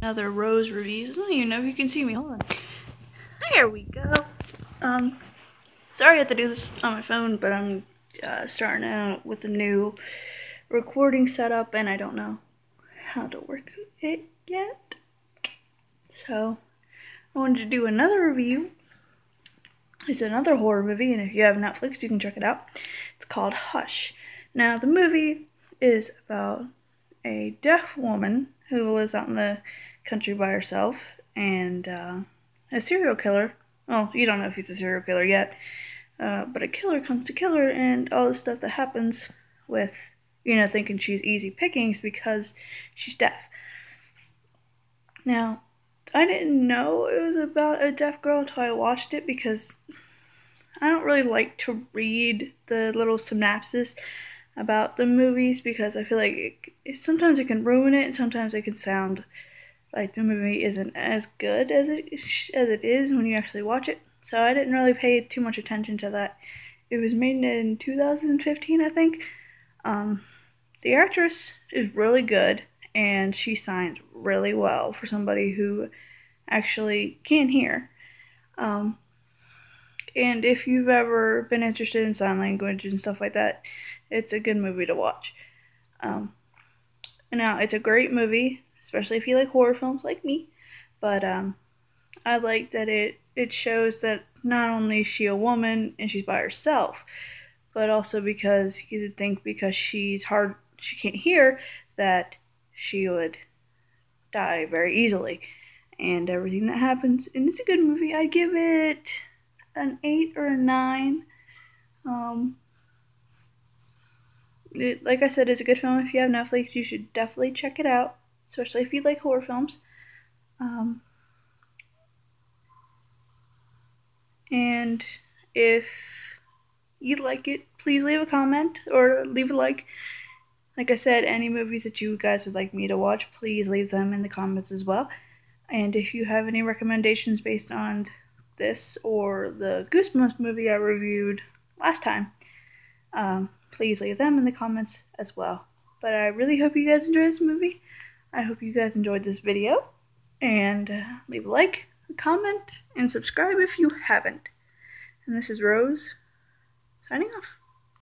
another Rose reviews. I don't even know if you can see me. Hold on. There we go. Um, sorry I have to do this on my phone, but I'm uh, starting out with a new recording setup, and I don't know how to work it yet. So, I wanted to do another review. It's another horror movie, and if you have Netflix, you can check it out. It's called Hush. Now, the movie is about a deaf woman who lives out in the country by herself, and uh, a serial killer. Well, you don't know if he's a serial killer yet, uh, but a killer comes to kill her, and all the stuff that happens with, you know, thinking she's easy pickings because she's deaf. Now, I didn't know it was about a deaf girl until I watched it because I don't really like to read the little synopsis about the movies because I feel like it, sometimes it can ruin it, and sometimes it can sound like the movie isn't as good as it as it is when you actually watch it. So I didn't really pay too much attention to that. It was made in 2015, I think. Um, the actress is really good and she signs really well for somebody who actually can hear. Um, and if you've ever been interested in sign language and stuff like that, it's a good movie to watch. Um, now, it's a great movie, especially if you like horror films like me. But um, I like that it, it shows that not only is she a woman and she's by herself, but also because you would think because she's hard, she can't hear, that she would die very easily. And everything that happens, and it's a good movie. I'd give it an 8 or a 9. Um, it, like I said, it's a good film. If you have Netflix, you should definitely check it out, especially if you like horror films. Um, and if you like it, please leave a comment or leave a like. Like I said, any movies that you guys would like me to watch, please leave them in the comments as well. And if you have any recommendations based on this or the Goosebumps movie I reviewed last time, um, please leave them in the comments as well. But I really hope you guys enjoy this movie. I hope you guys enjoyed this video. And uh, leave a like, a comment, and subscribe if you haven't. And this is Rose, signing off.